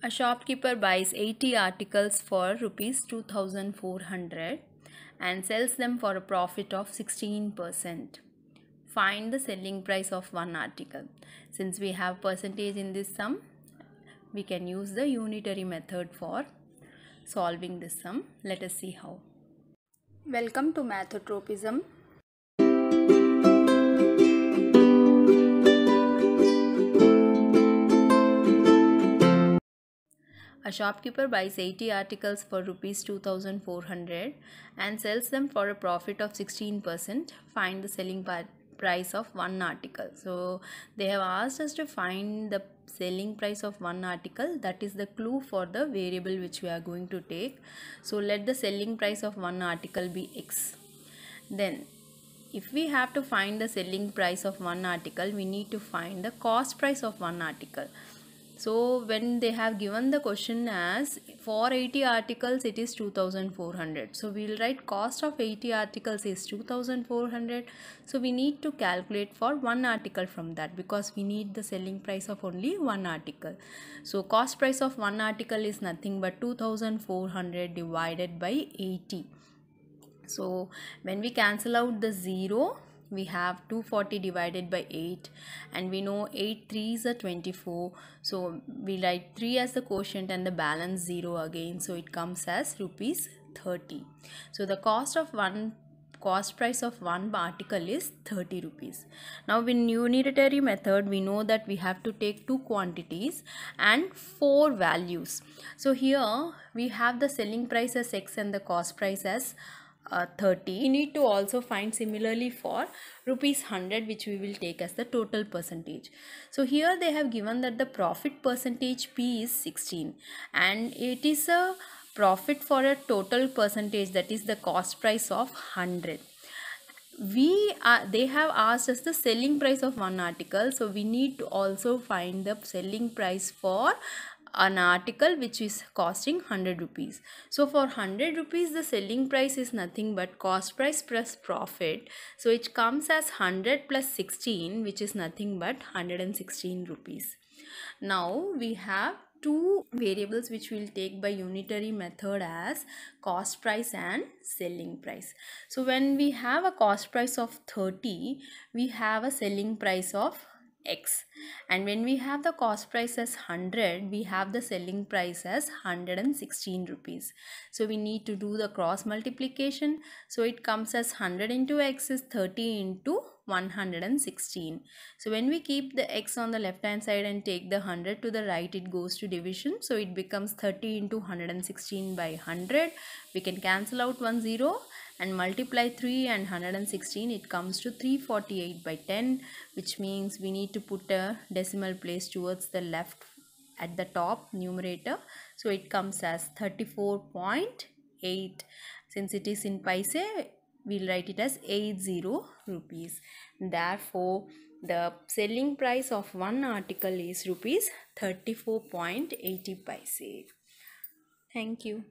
A shopkeeper buys 80 articles for rupees 2400 and sells them for a profit of 16%. Find the selling price of one article. Since we have percentage in this sum, we can use the unitary method for solving this sum. Let us see how. Welcome to Mathotropism. A shopkeeper buys 80 articles for rupees 2400 and sells them for a profit of 16%. Find the selling price of one article. So they have asked us to find the selling price of one article that is the clue for the variable which we are going to take. So let the selling price of one article be x. Then if we have to find the selling price of one article we need to find the cost price of one article so when they have given the question as for 80 articles it is 2400 so we'll write cost of 80 articles is 2400 so we need to calculate for one article from that because we need the selling price of only one article. So cost price of one article is nothing but 2400 divided by 80 so when we cancel out the 0 we have 240 divided by 8 and we know 8 3s are 24 so we write 3 as the quotient and the balance 0 again. So it comes as rupees 30 so the cost of one cost price of one article is 30 rupees. Now in unitary method we know that we have to take two quantities and four values. So here we have the selling price as x and the cost price as uh, 30 you need to also find similarly for rupees 100 which we will take as the total percentage. So here they have given that the profit percentage p is 16 and it is a profit for a total percentage that is the cost price of 100 we are they have asked us the selling price of one article so we need to also find the selling price for an article which is costing 100 rupees. So for 100 rupees the selling price is nothing but cost price plus profit. So it comes as 100 plus 16 which is nothing but 116 rupees. Now we have two variables which we'll take by unitary method as cost price and selling price. So when we have a cost price of 30 we have a selling price of x. And when we have the cost price as 100 we have the selling price as 116 rupees. So we need to do the cross multiplication. So it comes as 100 into x is 30 into 116 so when we keep the x on the left hand side and take the 100 to the right it goes to division. So it becomes 30 into 116 by 100 we can cancel out one zero and multiply 3 and 116 it comes to 348 by 10 which means we need to put a decimal place towards the left at the top numerator. So it comes as 34.8 since it is in paise we'll write it as 80 rupees. Therefore the selling price of one article is rupees 34.80 paise thank you